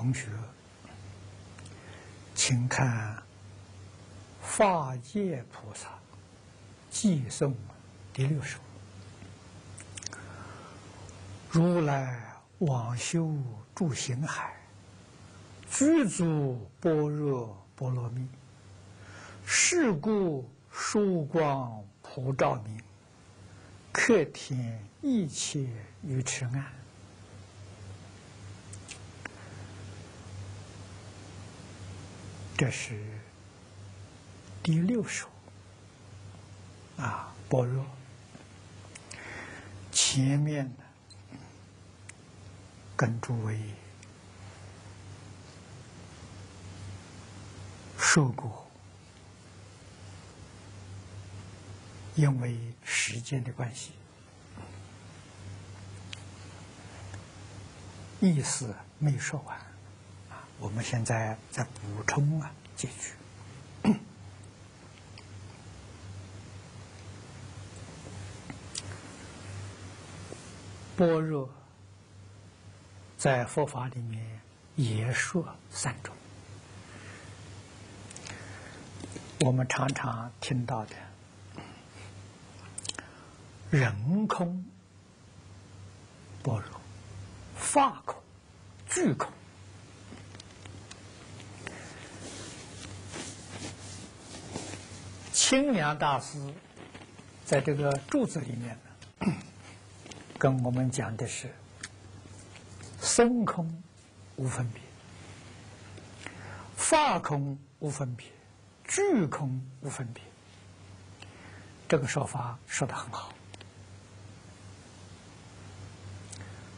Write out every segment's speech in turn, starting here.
同学，请看《法界菩萨寄颂》第六首：“如来往修住行海，具足般若波罗蜜，是故殊光普照明，客天一切愚痴暗。”这是第六首啊，般若。前面呢，跟诸位说过，因为时间的关系，意思没说完。我们现在在补充啊几句。般若在佛法里面也说三种，我们常常听到的人空般若、法空、具空。清凉大师在这个柱子里面呢，跟我们讲的是身空无分别，法空无分别，具空无分别。这个说法说的很好，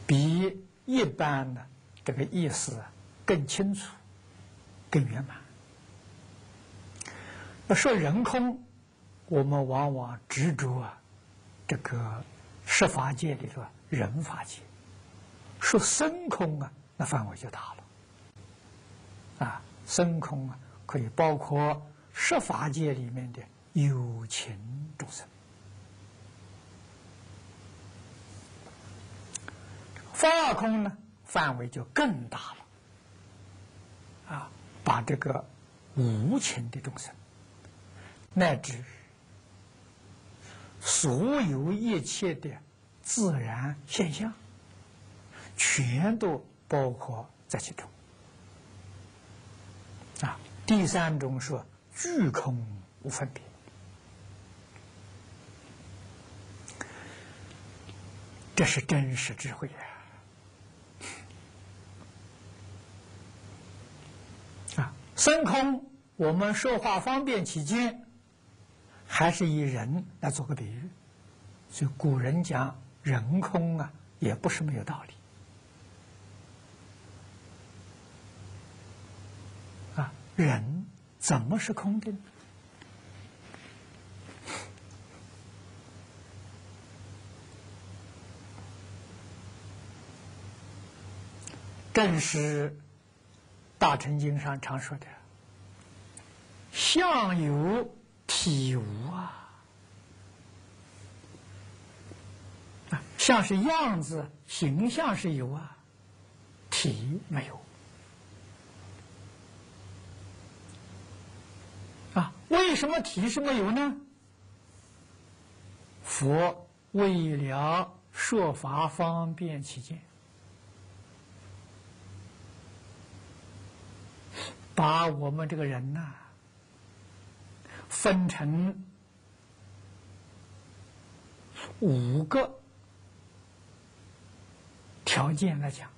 比一般的这个意思更清楚、更圆满。那说人空，我们往往执着啊，这个十法界里头人法界；说身空啊，那范围就大了。啊，身空啊，可以包括十法界里面的有情众生；法空呢，范围就更大了。啊，把这个无情的众生。乃至所有一切的自然现象，全都包括在其中。啊，第三种说具空无分别，这是真实智慧啊！啊，深空，我们说话方便起见。还是以人来做个比喻，所以古人讲人空啊，也不是没有道理。啊，人怎么是空的呢？正是《大乘经》上常说的“相由”。体无啊，像是样子、形象是有啊，体没有啊？为什么体是没有呢？佛为了说法方便起见，把我们这个人呐。分成五个条件来讲，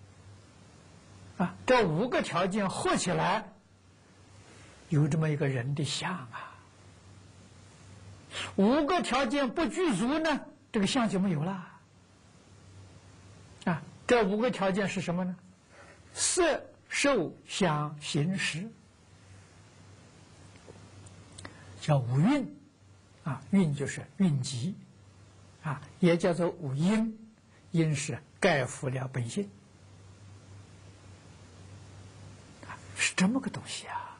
啊，这五个条件合起来有这么一个人的相啊。五个条件不具足呢，这个相就没有了。啊，这五个条件是什么呢？色、受、想、行、识。叫五蕴，啊，蕴就是蕴集，啊，也叫做五阴，因是盖覆了本性，是这么个东西啊。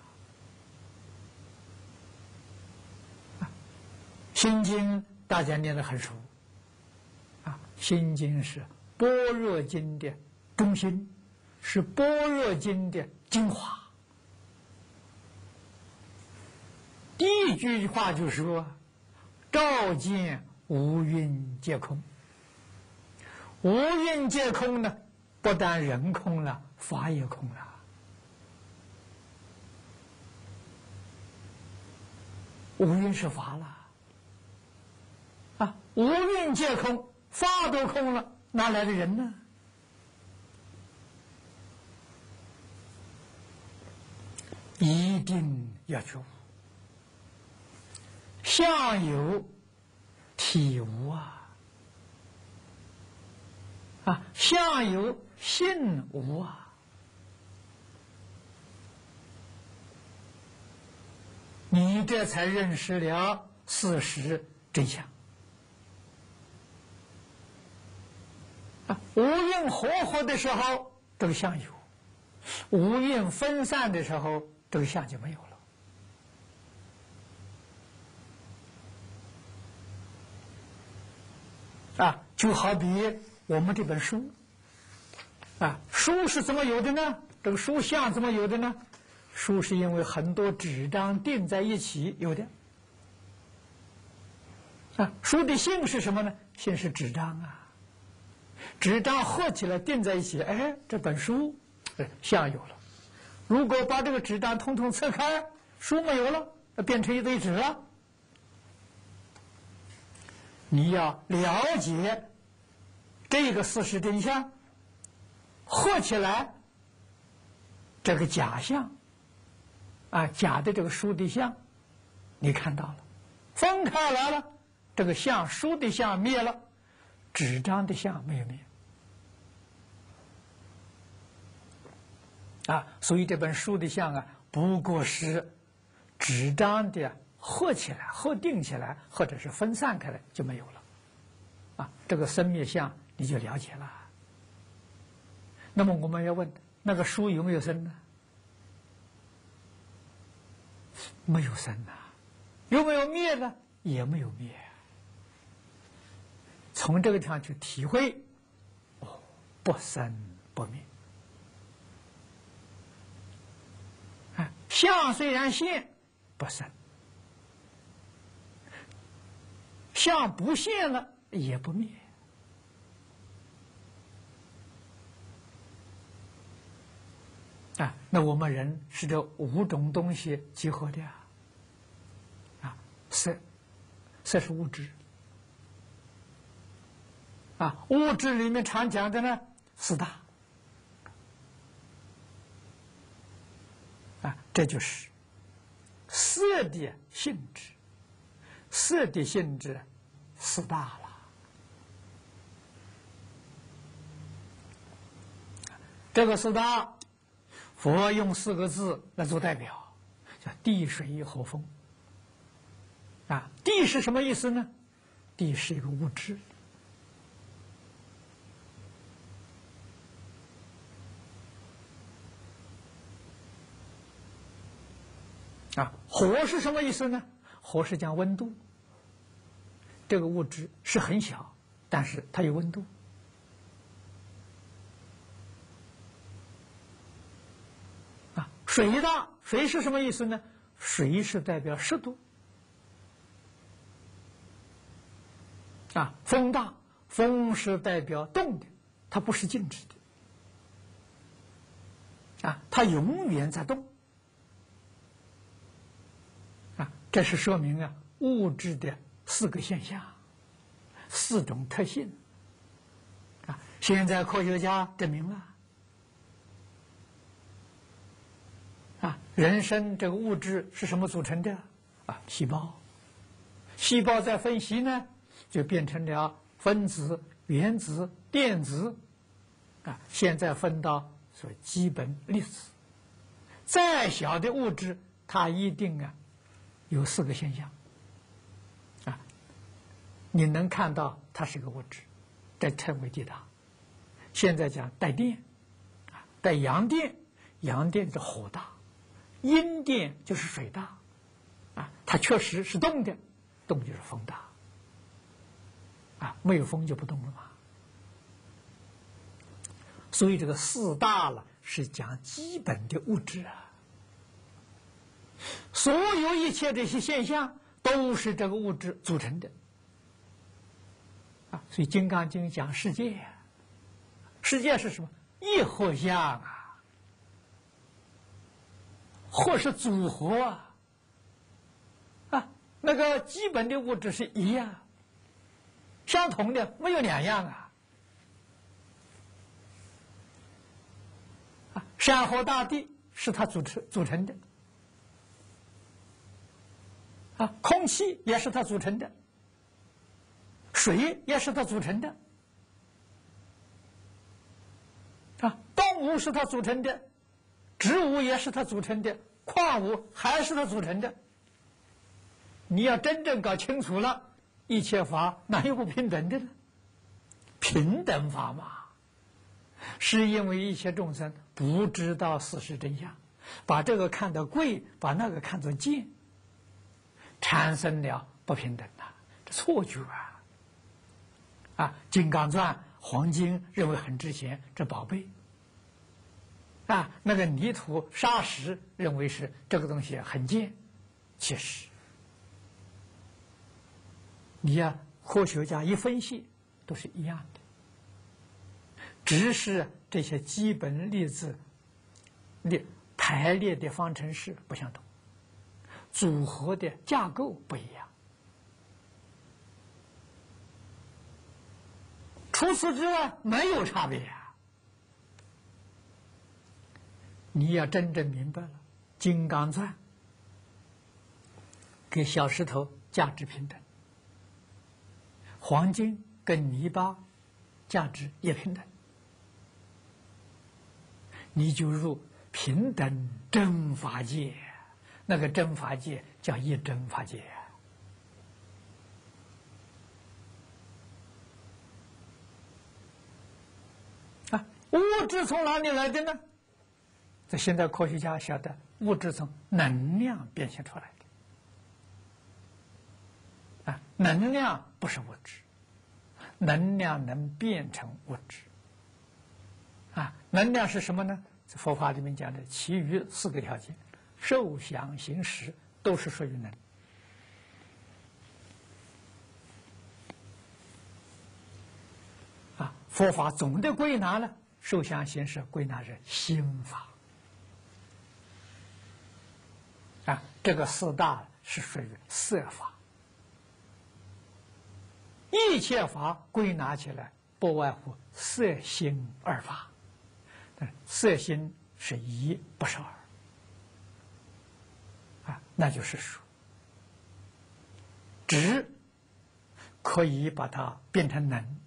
心经大家念的很熟，啊，心经是般若经的中心，是般若经的精华。第一句话就是说：“照见无蕴皆空。”无蕴皆空呢，不但人空了，法也空了。无蕴是法了啊！无蕴皆空，法都空了，哪来的人呢？一定要觉悟，相有体无啊，啊，相有性无啊。你这才认识了事实真相啊！无印合合的时候，这个相有；无印分散的时候，这个相就没有了。啊，就好比我们这本书啊，书是怎么有的呢？这个书像怎么有的呢？书是因为很多纸张订在一起有的啊，书的性是什么呢？性是纸张啊，纸张合起来订在一起，哎，这本书像有了。如果把这个纸张通通拆开，书没有了，变成一堆纸了。你要了解这个事实真相，合起来这个假象。啊，假的这个书的像，你看到了，分开来了，这个像书的像灭了，纸张的像没有灭。啊，所以这本书的像啊，不过是纸张的合起来、合定起来，或者是分散开来就没有了。啊，这个生灭相你就了解了。那么我们要问，那个书有没有生呢？没有生呐，有没有灭呢？也没有灭。从这个地方去体会，哦，不生不灭。啊，相虽然现，不生；相不现了，也不灭。啊，那我们人是这五种东西集合的啊，啊，色，色是物质，啊，物质里面常讲的呢四大，啊，这就是色的性质，色的性质四大了，这个四大。佛用四个字来做代表，叫地水火风。啊，地是什么意思呢？地是一个物质。啊，火是什么意思呢？火是讲温度。这个物质是很小，但是它有温度。啊水大，水是什么意思呢？水是代表湿度。啊，风大，风是代表动的，它不是静止的。啊，它永远在动。啊，这是说明啊，物质的四个现象，四种特性。啊，现在科学家证明了。啊，人生这个物质是什么组成的？啊，细胞，细胞在分析呢，就变成了分子、原子、电子，啊，现在分到所基本粒子。再小的物质，它一定啊有四个现象，你能看到它是个物质，这称为地大。现在讲带电，啊，带阳电，阳电是火大。阴电就是水大，啊，它确实是动的，动就是风大，啊，没有风就不动了嘛。所以这个四大了是讲基本的物质啊。所有一切这些现象都是这个物质组成的所以《金刚经》讲世界，世界是什么？一合相啊，或是组合啊。啊，那个基本的物质是一样，相同的，没有两样啊。山河大地是它组成组成的，啊，空气也是它组成的，水也是它组成的，啊，动物是它组成的，植物也是它组成的，矿物还是它组成的。你要真正搞清楚了，一切法哪有不平等的呢？平等法嘛。是因为一切众生不知道事实真相，把这个看得贵，把那个看作贱，产生了不平等呐，这错觉啊！啊，金刚钻、黄金认为很值钱，这宝贝；啊，那个泥土、沙石认为是这个东西很贱，其实，你呀，科学家一分析，都是一样的。只是这些基本粒子列排列的方程式不相同，组合的架构不一样。除此之外没有差别啊！你要真正明白了，金刚钻跟小石头价值平等，黄金跟泥巴价值也平等。你就入平等真法界，那个真法界叫一真法界啊！物质从哪里来的呢？这现在科学家晓得，物质从能量变现出来的啊！能量不是物质，能量能变成物质。啊，能量是什么呢？佛法里面讲的，其余四个条件，受想行识都是属于能。啊，佛法总的归纳呢，受想行识归纳是心法。啊，这个四大是属于色法，一切法归纳起来不外乎色心二法。色心是一，不是二，啊，那就是说，知可以把它变成能，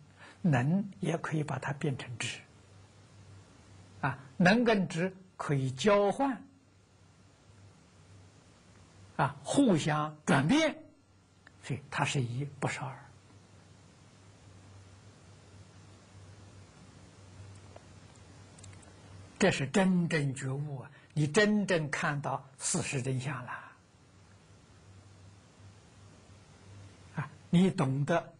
能也可以把它变成知，能跟知可以交换，啊，互相转变，所以它是一，不是二。这是真正觉悟啊！你真正看到事实真相了啊！你懂得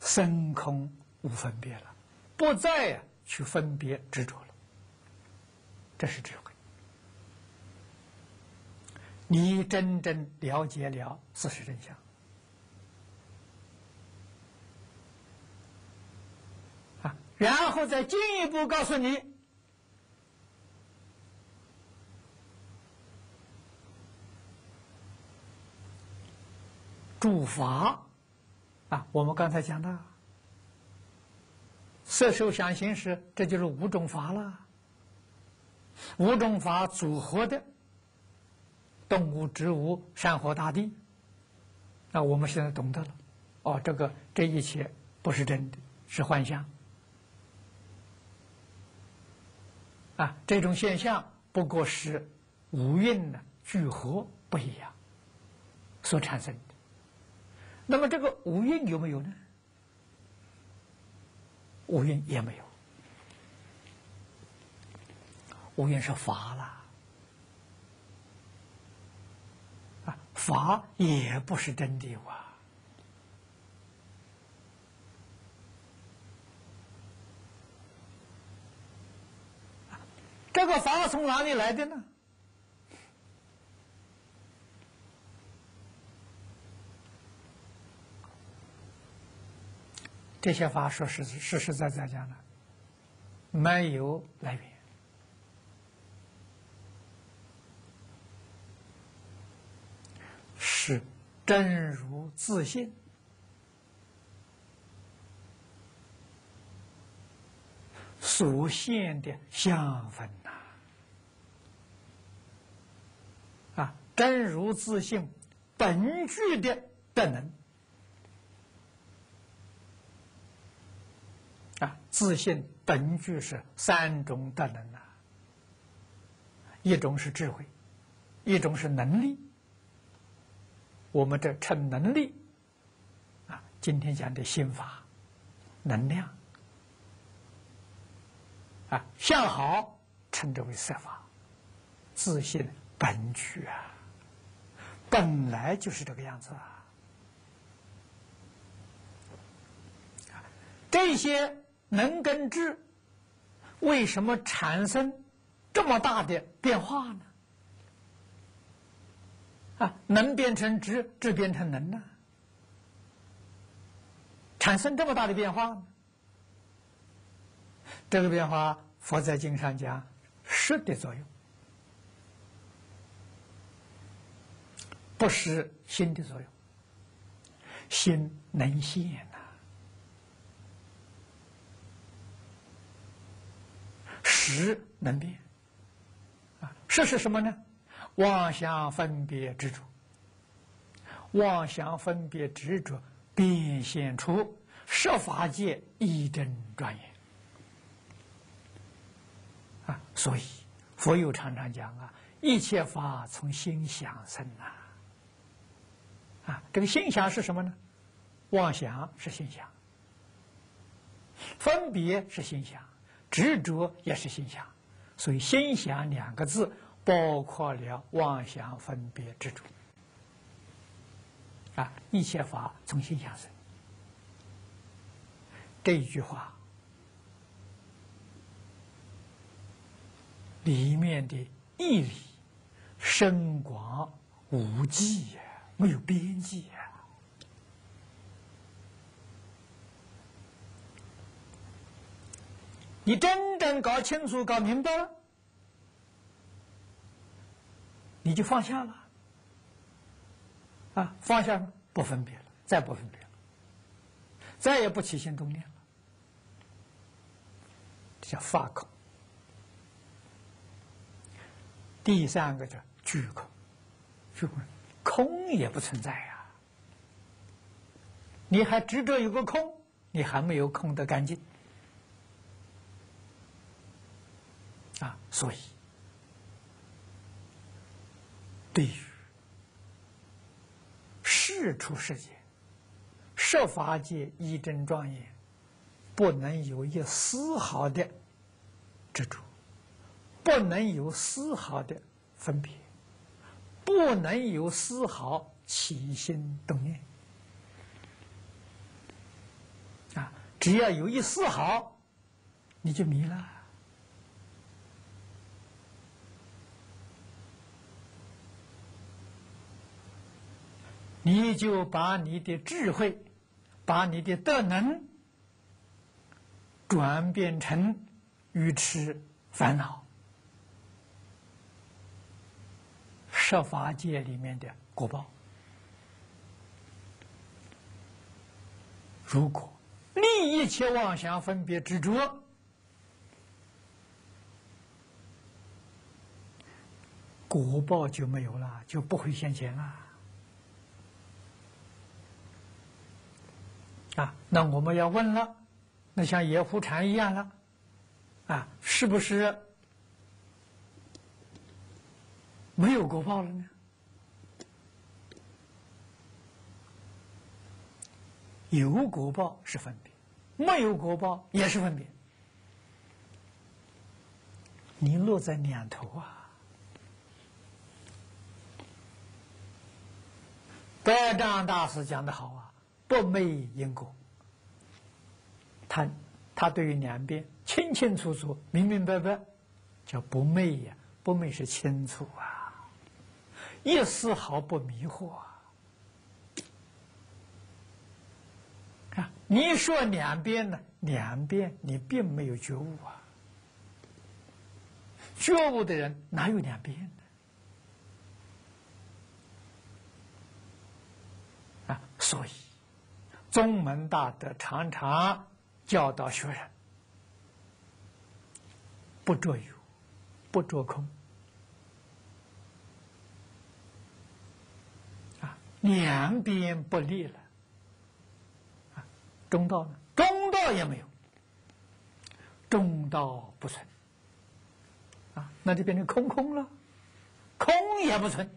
深空无分别了，不再去分别执着。这是智慧。你真正了解了事实真相啊，然后再进一步告诉你。诸法啊，我们刚才讲的色受想行识，这就是五种法了。五种法组合的动物、植物、山河大地，那我们现在懂得了。哦，这个这一切不是真的，是幻象。啊，这种现象不过是五蕴的聚合不一样所产生的。那么这个五蕴有没有呢？五蕴也没有，无蕴是法了，啊，法也不是真的哇。这个法从哪里来的呢？这些法说实实实在在讲的，没有来源，是真如自信所现的相分呐！啊，真如自信本具的德能。啊，自信本具是三种德能啊，一种是智慧，一种是能力。我们这称能力啊，今天讲的心法、能量啊，向好称之为色法，自信本具啊，本来就是这个样子啊，这些。能跟智为什么产生这么大的变化呢？啊，能变成智，智变成能呢？产生这么大的变化呢？这个变化，佛在经上讲，识的作用，不是心的作用，心能现。识能变，啊，识是什么呢？妄想分别执着，妄想分别执着变现出设法界一真庄严，啊，所以佛又常常讲啊，一切法从心想生啊，啊，这个心想是什么呢？妄想是心想，分别是心想。执着也是心想，所以“心想”两个字包括了妄想、分别、之中。啊，一切法从心想生。这一句话里面的义理深广无际呀，没有边际呀。你真正搞清楚、搞明白了，你就放下了，啊，放下，不分别了，再不分别了，再也不起心动念了，这叫发空。第三个叫具空，具空，空也不存在呀，你还执着有个空，你还没有空得干净。啊，所以对于事出世界、设法界一真庄严，不能有一丝毫的执着，不能有丝毫的分别，不能有丝毫起心动念。啊，只要有一丝毫，你就迷了。你就把你的智慧，把你的德能转变成愚痴烦恼，设法界里面的果报。如果立一切妄想分别执着，果报就没有了，就不会现前了。啊，那我们要问了，那像野狐禅一样了，啊，是不是没有果报了呢？有果报是分别，没有果报也是分别。你落在两头啊！白丈大师讲的好啊。不昧因果，他他对于两边清清楚楚、明明白白，叫不昧呀，不昧是清楚啊，一丝毫不迷惑啊。啊，你说两边呢？两边你并没有觉悟啊。觉悟的人哪有两边呢？啊，所以宗门大德常常教导学人。不着有，不着空，啊，两边不利了，啊，中道呢？中道也没有，中道不存，啊，那就变成空空了，空也不存，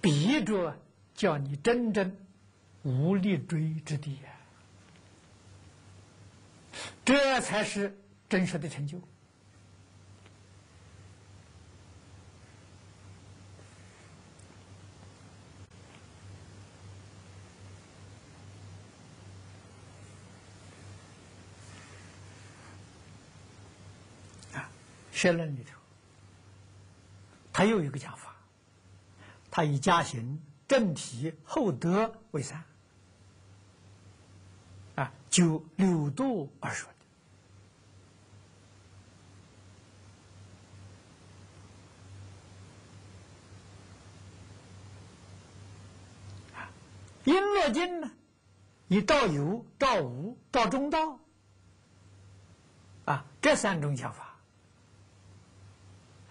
逼着叫你真正无力追之地呀。这才是真实的成就啊！学论里头，他又有一个讲法，他以家行、正体、厚德为三啊，就六度而说。璎珞经呢，以照有、照无、照中道。啊，这三种讲法。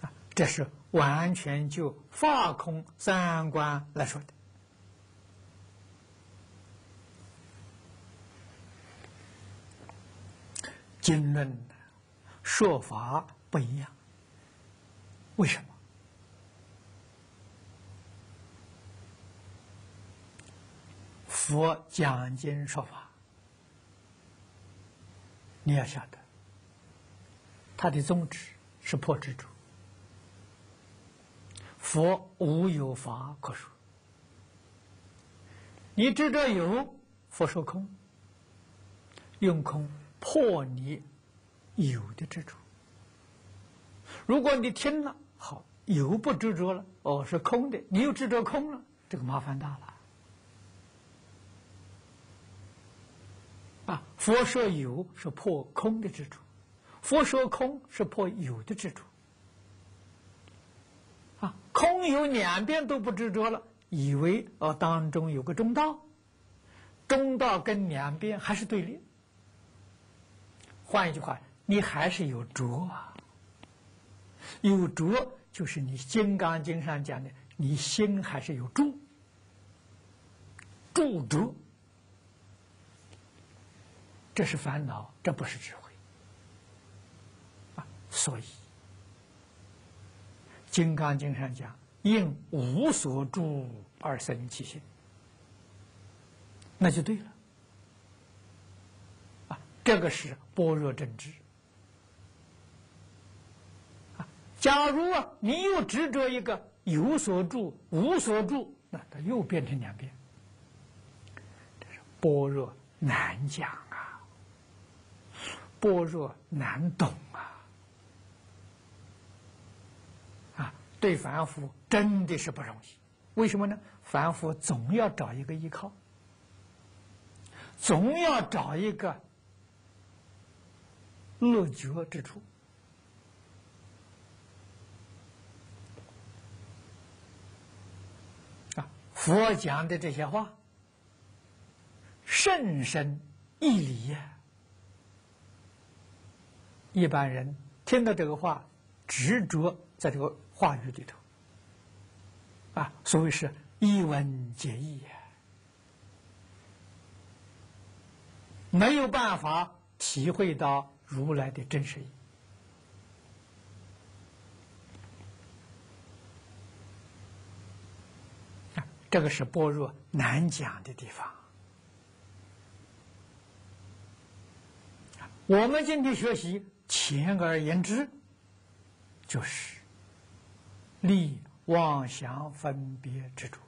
啊，这是完全就法空三观来说的。经论说法不一样，为什么？佛讲经说法，你要晓得，他的宗旨是破执着。佛无有法可说，你执着有，佛说空，用空破你有的执着。如果你听了好，有不执着了，哦，是空的，你又执着空了，这个麻烦大了。啊，佛说有是破空的执着，佛说空是破有的执着。啊，空有两边都不执着了，以为哦当中有个中道，中道跟两边还是对立。换一句话，你还是有着啊，有着就是你《金刚经》上讲的，你心还是有住，住着。这是烦恼，这不是智慧啊！所以，《金刚经》上讲：“应无所住而生其心”，那就对了啊！这个是般若正知啊。假如啊，你又执着一个有所住、无所住，那它又变成两边。这是般若难讲啊。般若难懂啊！啊，对凡夫真的是不容易。为什么呢？凡夫总要找一个依靠，总要找一个落脚之处。啊，佛讲的这些话，甚深义理呀。一般人听到这个话，执着在这个话语里头，啊，所谓是一文解义，没有办法体会到如来的真实意。这个是般若难讲的地方。我们今天学习。简而言之，就是立妄想分别之主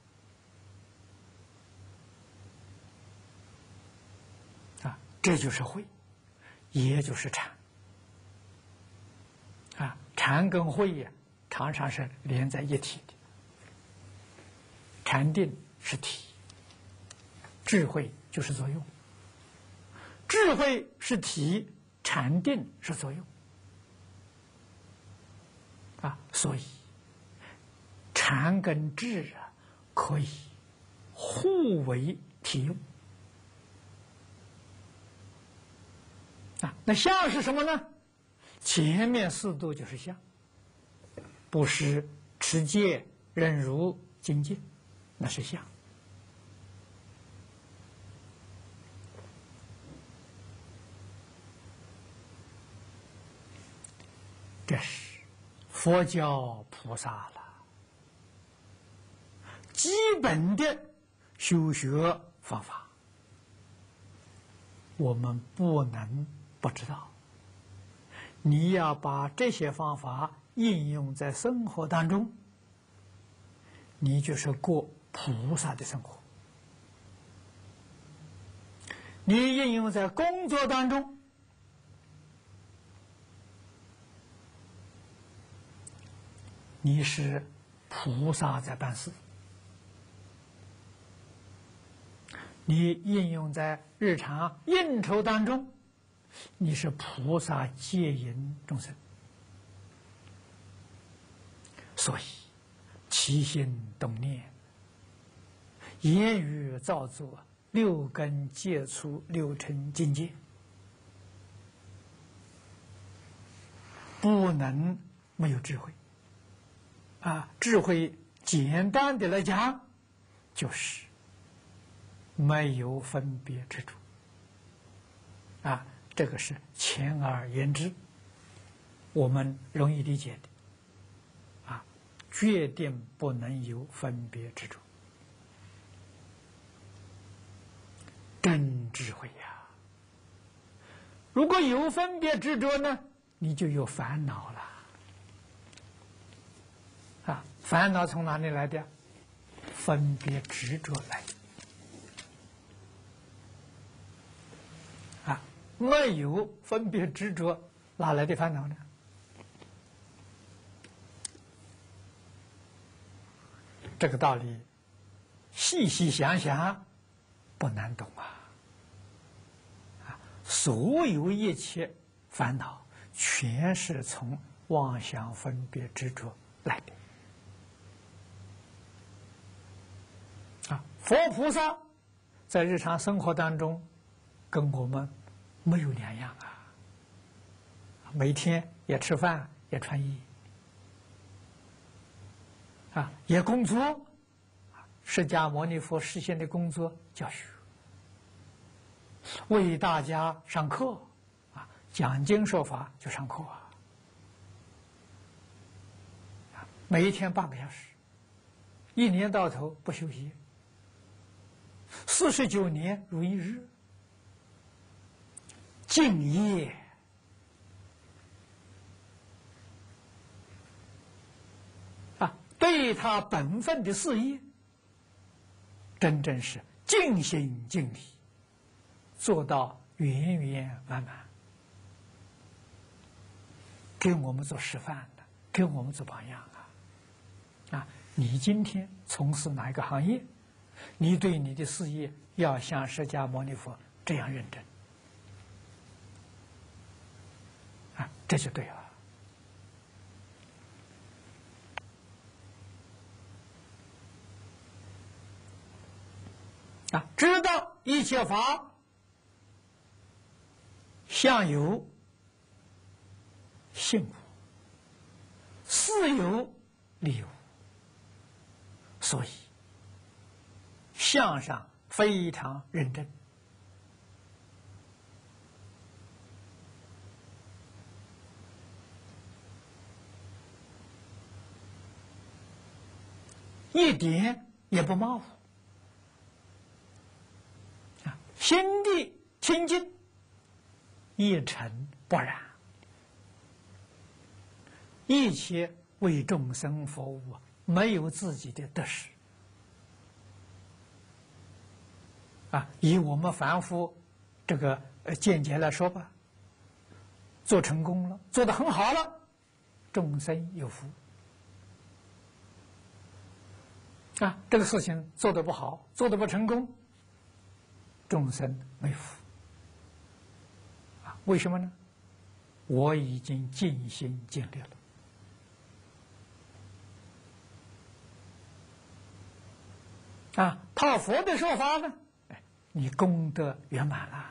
啊，这就是慧，也就是禅。啊禅跟慧呀，常常是连在一起的。禅定是体，智慧就是作用。智慧是体，禅定是作用。啊，所以禅跟智啊，可以互为体用。啊，那相是什么呢？前面四度就是相，不是持戒、忍辱、精进，那是相。这是佛教菩萨了，基本的修学方法，我们不能。不知道，你要把这些方法应用在生活当中，你就是过菩萨的生活；你应用在工作当中，你是菩萨在办事；你应用在日常应酬当中。你是菩萨戒引众生，所以起心动念、言语造作、六根戒除、六尘境界，不能没有智慧。啊，智慧简单的来讲，就是没有分别之处。啊。这个是浅而言之，我们容易理解的，啊，决定不能有分别之处。真智慧呀！如果有分别执着呢，你就有烦恼了。啊，烦恼从哪里来的？分别执着来。没有分别执着，哪来的烦恼呢？这个道理，细细想想，不难懂啊！啊，所有一切烦恼，全是从妄想分别执着来的。啊，佛菩萨在日常生活当中，跟我们。没有两样啊！每天也吃饭，也穿衣，啊，也工作。释迦牟尼佛实现的工作教学，为大家上课，啊，讲经说法就上课啊，每一天半个小时，一年到头不休息，四十九年如一日。敬业啊，对他本分的事业，真正是尽心尽力，做到圆圆满满，给我们做示范的，给我们做榜样啊！啊，你今天从事哪一个行业？你对你的事业要像释迦牟尼佛这样认真。这就对了啊！知道一切法相由性无，事有理无，所以相上非常认真。一点也不马虎啊！心地清净，一尘不染，一切为众生服务，没有自己的得失啊！以我们凡夫这个呃见解来说吧，做成功了，做的很好了，众生有福。啊，这个事情做的不好，做的不成功，众生没福。啊，为什么呢？我已经尽心尽力了。啊，套佛的说法呢？哎，你功德圆满了，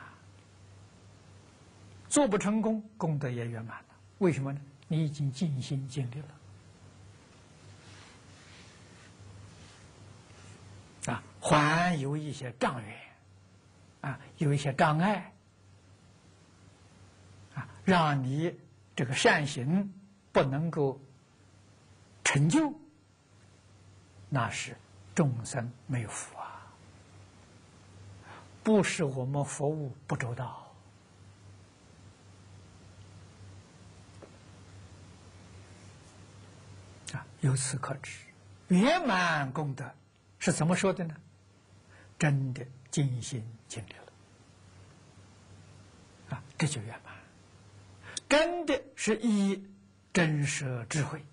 做不成功，功德也圆满了。为什么呢？你已经尽心尽力了。啊，还有一些障碍，啊，有一些障碍，啊，让你这个善行不能够成就，那是众生没有福啊，不是我们服务不周到。啊，由此可知，圆满功德。是怎么说的呢？真的尽心尽力了啊，这就圆满。真的是以真实智慧，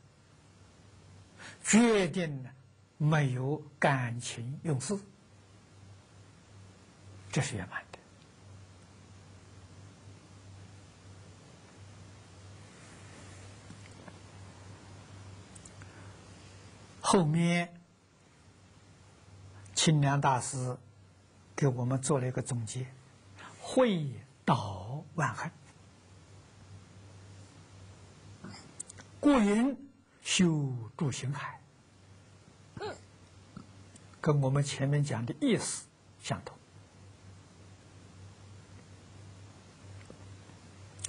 决定呢没有感情用事，这是圆满的。后面。清凉大师给我们做了一个总结：会导万恨，故云修诸行海，跟我们前面讲的意思相同。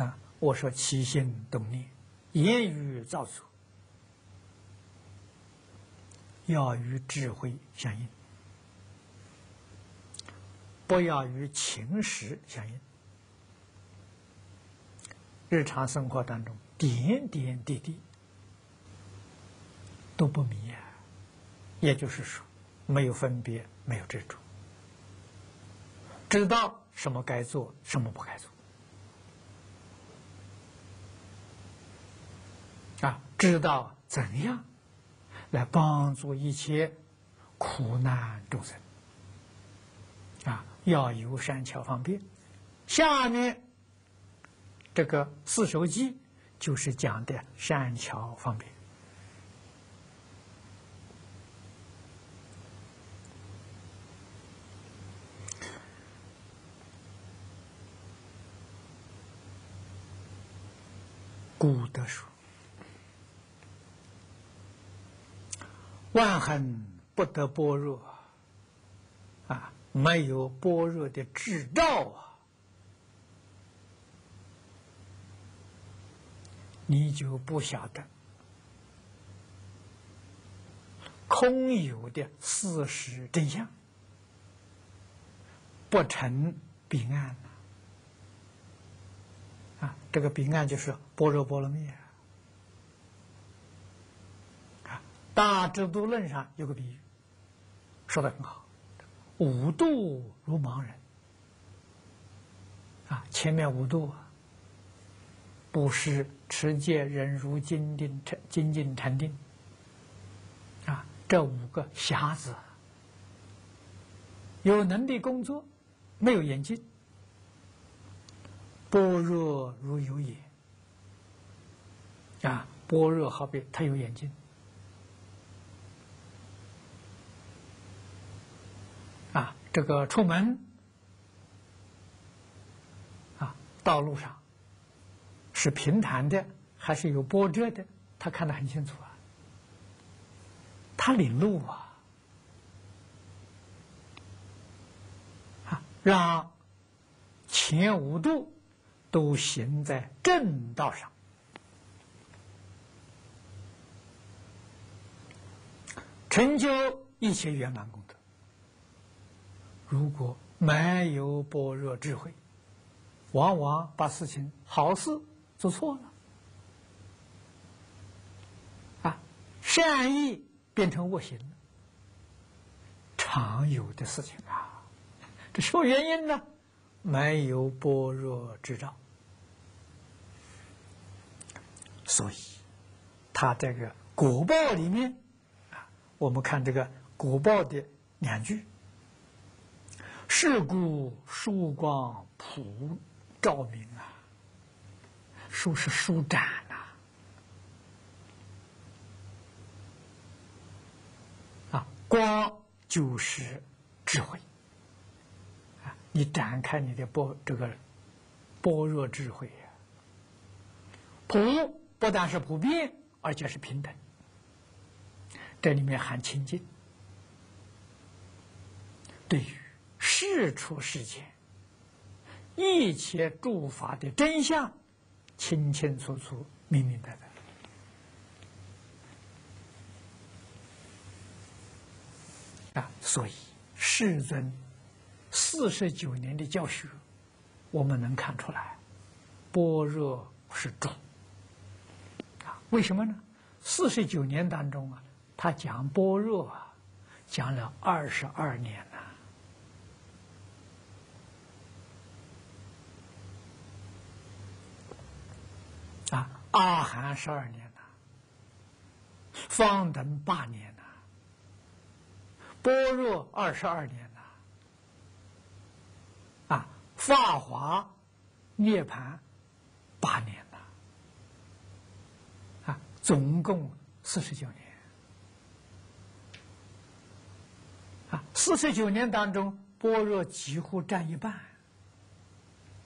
啊，我说起心动念、言语造作，要与智慧相应。不要与情识相应。日常生活当中，点点滴滴都不迷啊，也就是说，没有分别，没有执着，知道什么该做，什么不该做，啊，知道怎样来帮助一切苦难众生。要有善巧方便。下面这个四手记就是讲的善巧方便。古德说：“万恨不得般若。”没有般若的智照啊，你就不晓得空有的事实真相，不成彼岸啊！这个彼岸就是般若波罗蜜啊！大智度论上有个比喻，说的很好。五度如盲人啊！前面五度啊，不是持戒、忍辱、精定、禅、精进、禅定啊，这五个瞎子有能力工作，没有眼睛。般若如有眼啊，般若好比他有眼睛。这个出门啊，道路上是平坦的还是有波折的？他看得很清楚啊，他领路啊，啊，让前五度都行在正道上，成就一切圆满功德。如果没有般若智慧，往往把事情好事做错了，啊，善意变成恶行，常有的事情啊。这什么原因呢？没有般若智照，所以他这个果报里面啊，我们看这个果报的两句：“是故曙光普照明啊，舒是舒展呐，啊，光就是智慧啊，你展开你的波这个般若智慧呀，普不但是普遍。”而且是平等，这里面含清净。对于事出世间一切诸法的真相，清清楚楚、明明白白啊！所以世尊四十九年的教学，我们能看出来，般若是主。为什么呢？四十九年当中啊，他讲般若啊，讲了二十二年了。啊，阿含十二年呐，方等八年呐，般若二十二年呐，啊，法华涅盘八年呐，啊。总共四十九年啊！四十九年当中，般若几乎占一半，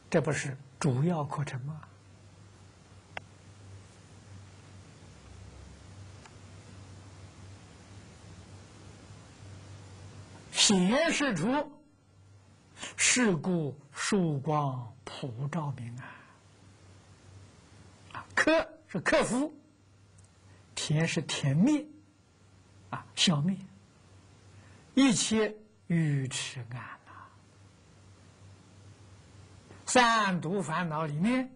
这不是主要课程吗？显示出是故曙光普照明啊！啊，克是克服。甜是甜灭，啊，消灭一切愚痴暗呐。三毒烦恼里面，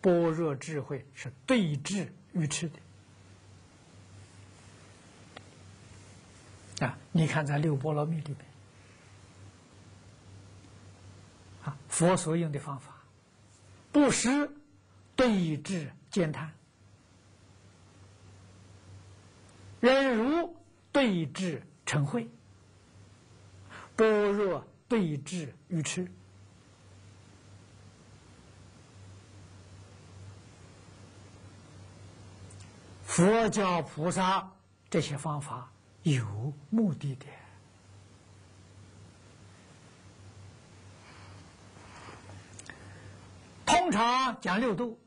般若智慧是对治愚痴的。啊，你看在六波罗蜜里面，啊，佛所用的方法，不施对治兼贪。忍如对治成慧，般若对治愚痴。佛教菩萨这些方法有目的的，通常讲六度，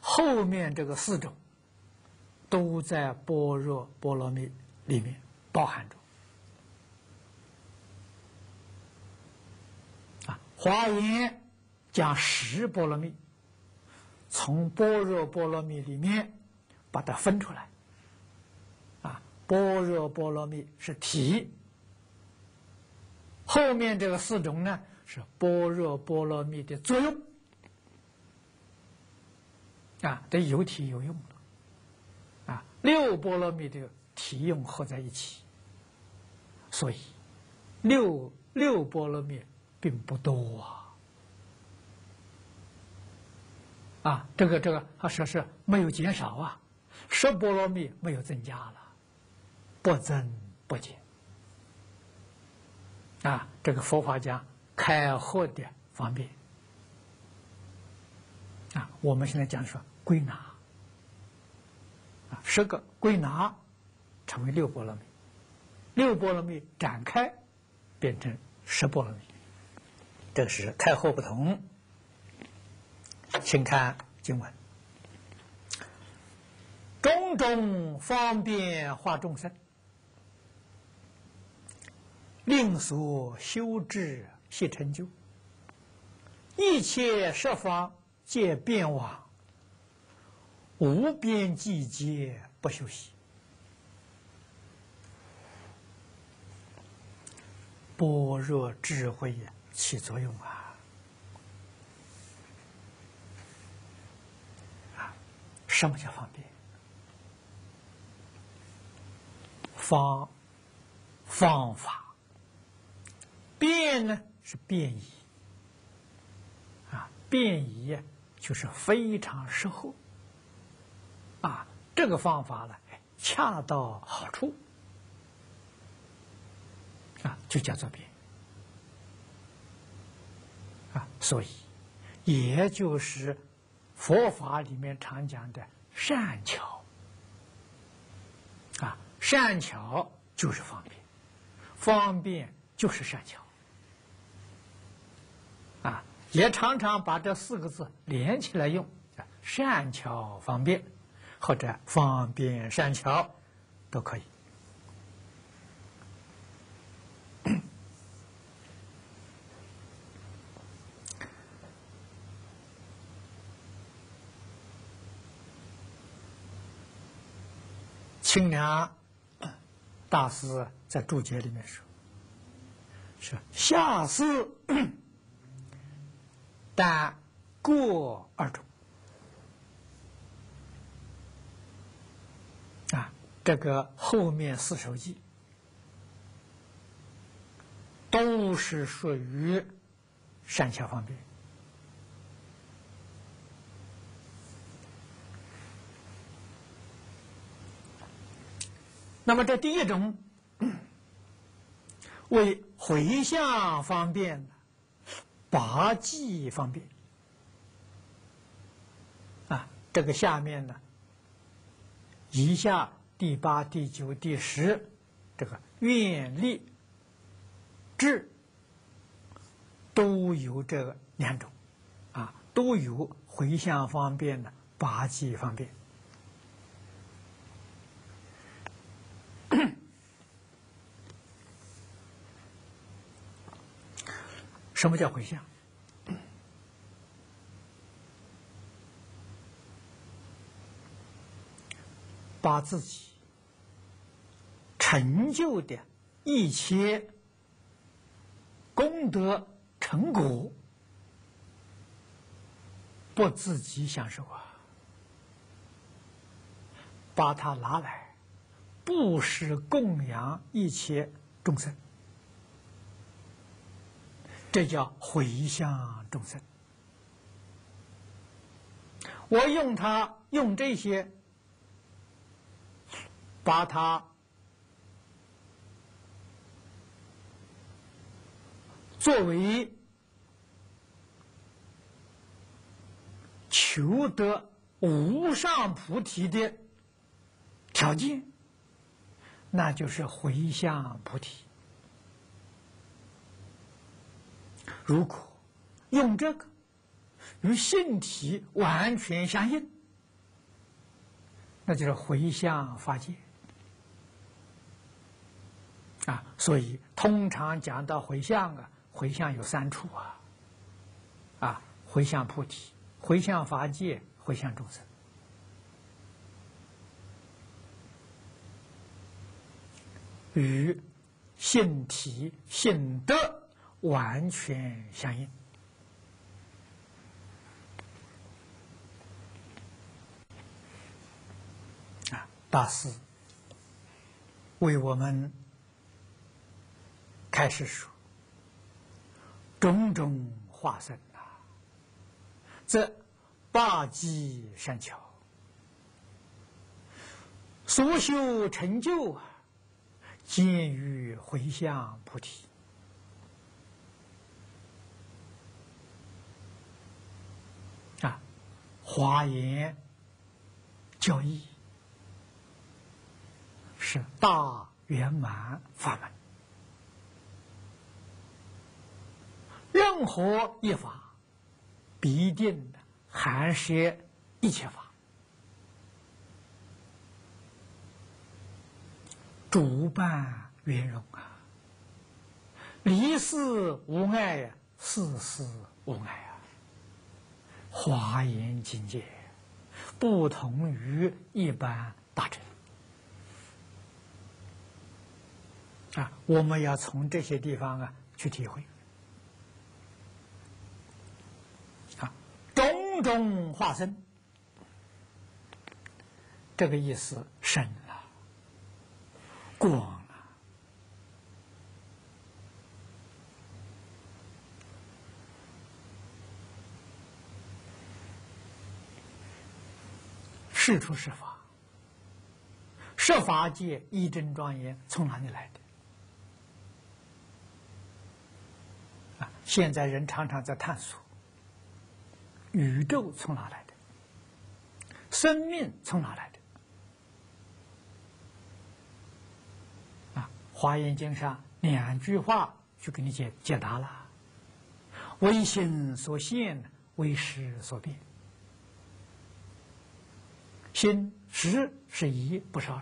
后面这个四种。都在般若波罗蜜里面包含着。啊，华严讲十波罗蜜，从般若波罗蜜里面把它分出来。般若波罗蜜是体，后面这个四种呢是般若波罗蜜的作用。啊，得有体有用啊。六波罗蜜的体用合在一起，所以六六波罗蜜并不多啊。啊，这个这个，他说是没有减少啊，十波罗蜜没有增加了，不增不减。啊，这个佛法讲开合的方便。啊，我们现在讲说归纳啊。十个归纳成为六波罗蜜，六波罗蜜展开变成十波罗蜜，这是开后不同。请看经文：种种方便化众生，令所修治悉成就，一切十方皆变往。无边际界不休息，般若智慧起作用啊！啊，什么叫方便？方方法变呢？是变异啊！变异就是非常适合。啊，这个方法呢，恰到好处，啊，就叫做便，啊，所以也就是佛法里面常讲的善巧，啊，善巧就是方便，方便就是善巧，也常常把这四个字连起来用。善巧方便，或者方便善巧，都可以。清凉大师在注解里面说：“是下士，但过二种。”这个后面四首偈都是属于善巧方便。那么这第一种为回向方便拔记方便啊，这个下面呢，以下。第八、第九、第十，这个愿力智都有这个两种，啊，都有回向方便的八记方便。什么叫回向？把自己。成就的一切功德成果，不自己享受啊，把它拿来布施供养一切众生，这叫回向众生。我用它，用这些，把它。作为求得无上菩提的条件，那就是回向菩提。如果用这个与性体完全相应，那就是回向法界啊。所以通常讲到回向啊。回向有三处啊，啊，回向菩提，回向法界，回向众生，与性体性德完全相应。啊，大师为我们开始说。种种化身啊，这八级善巧，所修成就啊，见于回向菩提啊，华严教义。是大圆满法门。任何一法，必定含摄一切法，主办圆融啊，离世无碍呀，世事无碍啊，华严境界不同于一般大乘啊，我们要从这些地方啊去体会。啊，种种化身，这个意思深了，广是出是法，设法界一真庄严从哪里来的？啊，现在人常常在探索宇宙从哪来的，生命从哪来的？啊，《华严经》上两句话就给你解解答了：为心所现，为识所变。心十是一，不是二。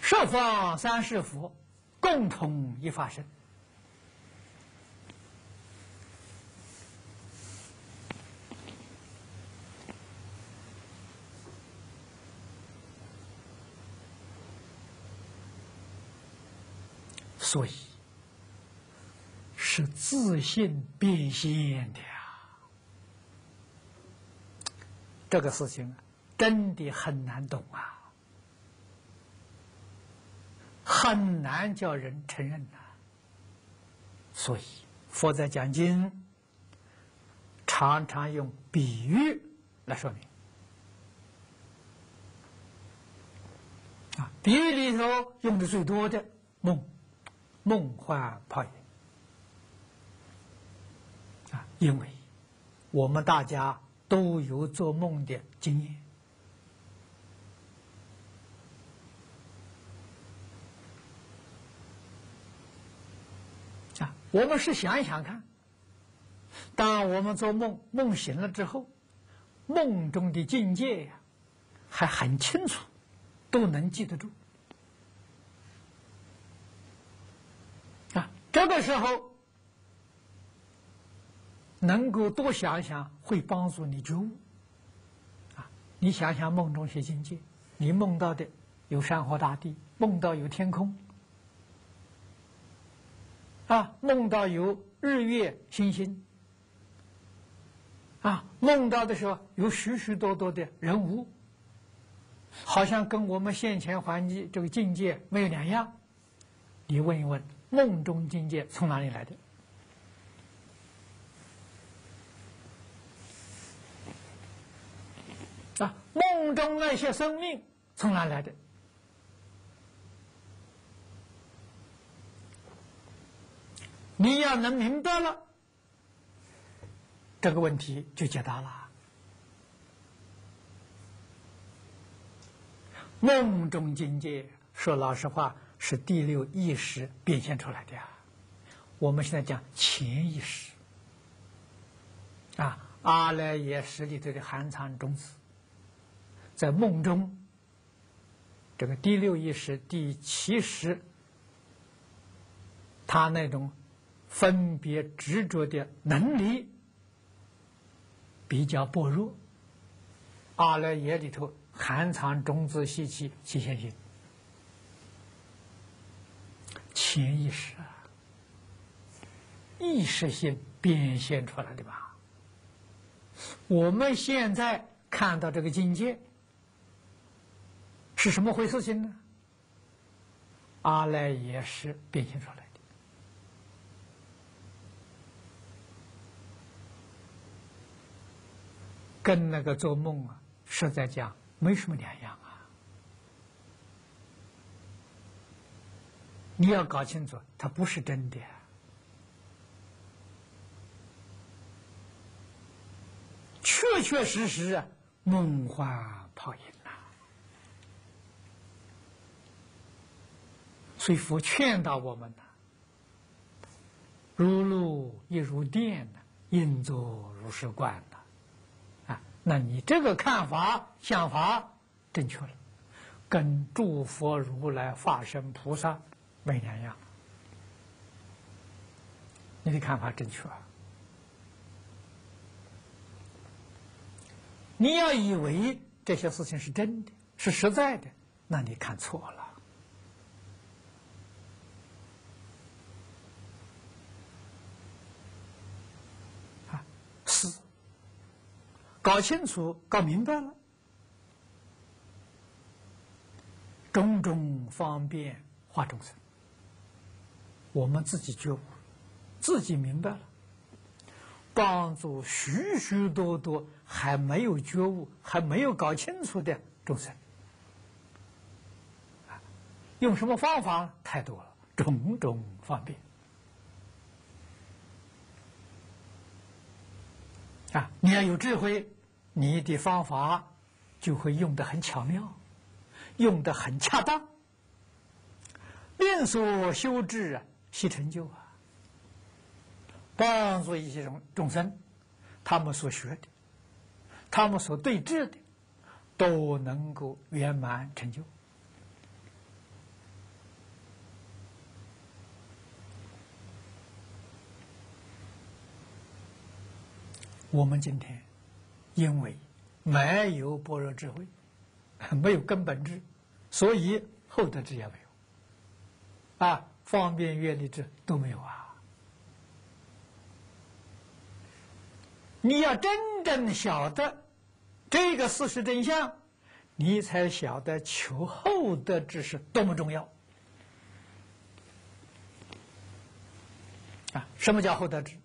十方三世佛，共同一法身。所以是自信变现的。这个事情真的很难懂啊，很难叫人承认呐。所以佛在讲经，常常用比喻来说明。啊，比喻里头用的最多的梦，梦幻泡影。啊，因为我们大家。都有做梦的经验啊！我们是想一想看，当我们做梦，梦醒了之后，梦中的境界呀，还很清楚，都能记得住啊！这个时候。能够多想想，会帮助你觉悟。啊，你想想梦中些境界，你梦到的有山河大地，梦到有天空，啊，梦到有日月星星，啊，梦到的时候有许许多多的人物，好像跟我们现前环境这个境界没有两样。你问一问，梦中境界从哪里来的？啊，梦中那些生命从哪来的？你要能明白了，这个问题就解答了。梦中境界，说老实话，是第六意识变现出来的呀。我们现在讲潜意识，啊，阿赖耶识里头的含藏种子。在梦中，这个第六意识、第七识，他那种分别执着的能力比较薄弱。阿赖耶里头含藏种子习气起现性，潜意识啊，意识性变现出来的吧？我们现在看到这个境界。是什么回事？情呢？阿赖耶识变现出来的，跟那个做梦啊，实在讲没什么两样啊。你要搞清楚，它不是真的，确确实实啊，梦幻泡影。所以佛劝导我们呢，如露亦如电呢，应作如是观呢，啊，那你这个看法想法正确了，跟诸佛如来化身菩萨没两样。你的看法正确啊！你要以为这些事情是真的，是实在的，那你看错了。搞清楚、搞明白了，种种方便化众生，我们自己觉悟，自己明白了，帮助许许多多还没有觉悟、还没有搞清楚的众生。用什么方法？太多了，种种方便。啊，你要有智慧，你的方法就会用的很巧妙，用的很恰当。令所修治啊，悉成就啊。帮助一些众众生，他们所学的，他们所对治的，都能够圆满成就。我们今天因为没有般若智慧，没有根本智，所以后得智也没有，啊，方便愿力智都没有啊。你要真正晓得这个事实真相，你才晓得求后得之事多么重要啊！什么叫后得之？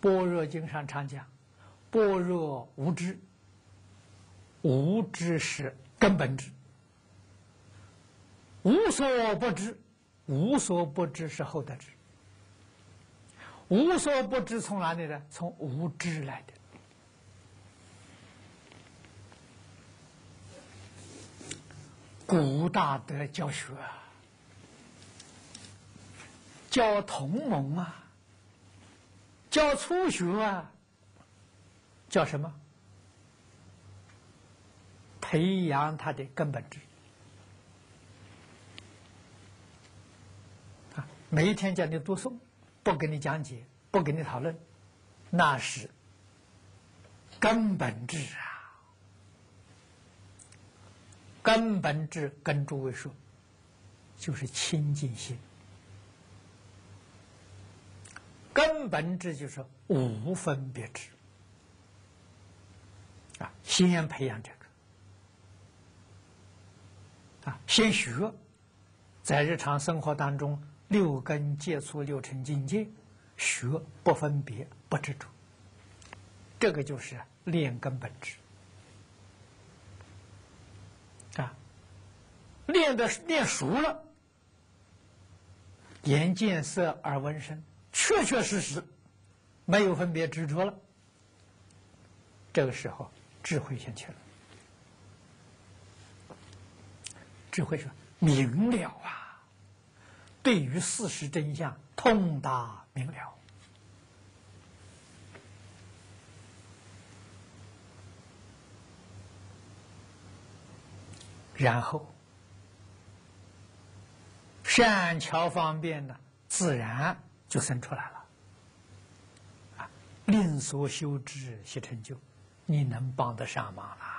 般若经上常讲：般若无知，无知是根本知；无所不知，无所不知是后得知。无所不知从哪里呢？从无知来的。古大德教学啊，教同盟啊，教初学啊，叫什么？培养他的根本知啊！每一天叫你读诵。不给你讲解，不给你讨论，那是根本智啊！根本智跟诸位说，就是清净心。根本智就是无分别智啊！先培养这个啊，先学，在日常生活当中。六根接触六尘境界，学不分别不执着，这个就是练根本质啊。练的练熟了，眼见色耳闻声，确确实实没有分别执着了。这个时候智慧先去了，智慧说明了啊。对于事实真相通达明了，然后善巧方便呢，自然就生出来了。啊，令所修之悉成就，你能帮得上忙了。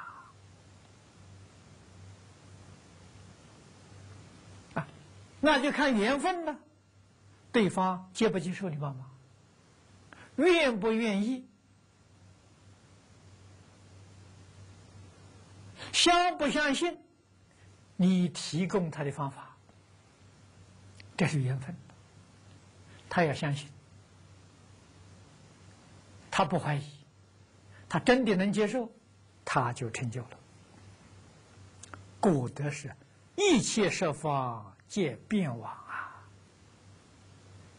那就看缘分了，对方接不接受你帮忙，愿不愿意，相不相信？你提供他的方法，这是缘分。他要相信，他不怀疑，他真的能接受，他就成就了。古德是一切设方。皆变往啊！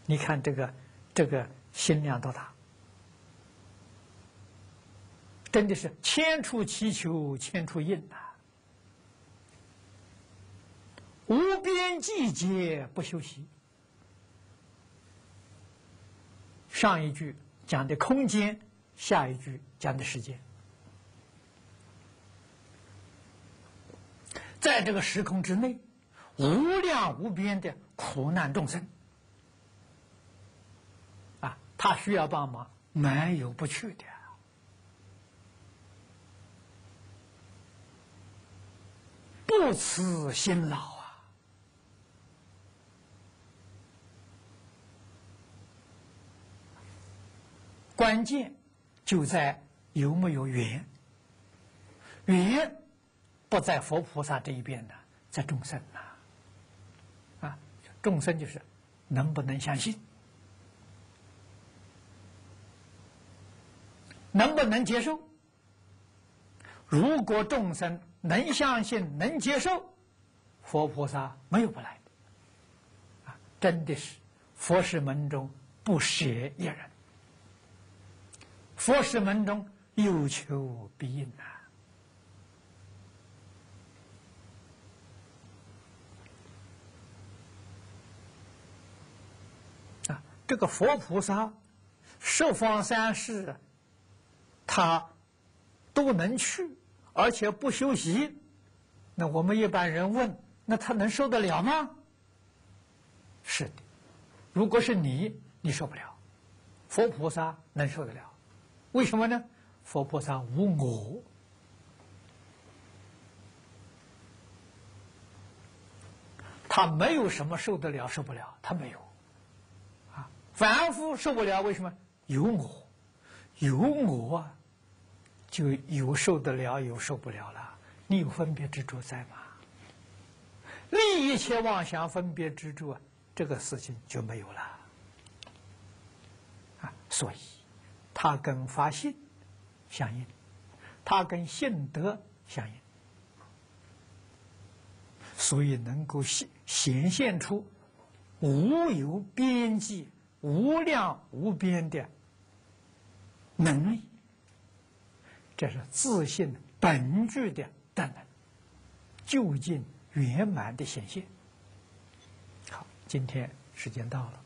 你看这个这个心量多大，真的是千处祈求千处应呐！无边际界不休息。上一句讲的空间，下一句讲的时间，在这个时空之内。无量无边的苦难众生，啊，他需要帮忙，没有不去的，不辞辛劳啊。关键就在有没有缘，缘不在佛菩萨这一边的，在众生呐。众生就是能不能相信能不能接受？如果众生能相信、能接受，佛菩萨没有不来。啊，真的是佛是门中不舍一人，佛事门中有求必应呐。啊，这个佛菩萨十方三世，他都能去。而且不修习，那我们一般人问，那他能受得了吗？是的，如果是你，你受不了。佛菩萨能受得了，为什么呢？佛菩萨无我，他没有什么受得了、受不了，他没有。啊，凡夫受不了，为什么？有我，有我啊。就有受得了，有受不了了。你有分别执着在吗？你一切妄想分别执着，这个事情就没有了。啊，所以它跟发心相应，它跟性德相应，所以能够显显现出无有边际、无量无边的能力。这是自信本具的德能，究竟圆满的显现。好，今天时间到了。